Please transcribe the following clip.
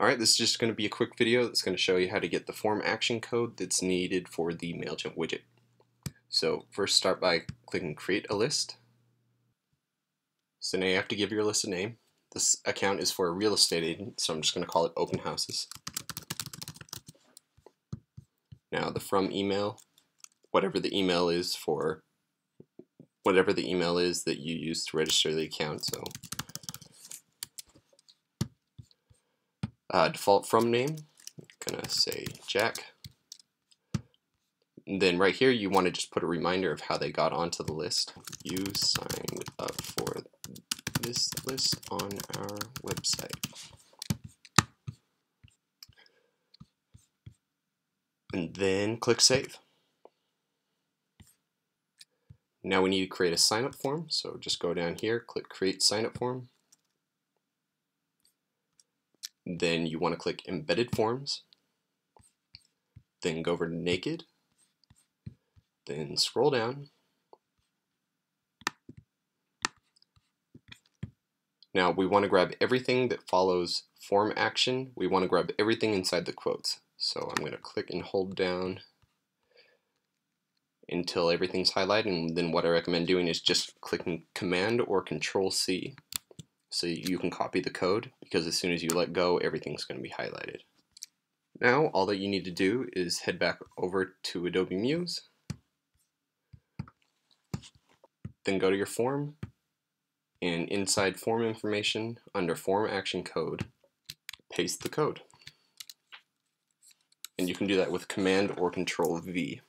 Alright, this is just going to be a quick video that's going to show you how to get the form action code that's needed for the MailChimp widget. So first start by clicking create a list. So now you have to give your list a name. This account is for a real estate agent, so I'm just going to call it open houses. Now the from email, whatever the email is for whatever the email is that you use to register the account. So uh, default from name, I'm gonna say Jack. And then right here you want to just put a reminder of how they got onto the list. You signed up for this list on our website. And then click Save. Now we need to create a sign up form, so just go down here, click Create Sign Up Form. Then you want to click Embedded Forms. Then go over to Naked. Then scroll down. Now we want to grab everything that follows form action. We want to grab everything inside the quotes. So I'm going to click and hold down until everything's highlighted and then what I recommend doing is just clicking command or control C so you can copy the code because as soon as you let go everything's going to be highlighted. Now all that you need to do is head back over to Adobe Muse. Then go to your form and inside form information under form action code paste the code. And you can do that with command or control V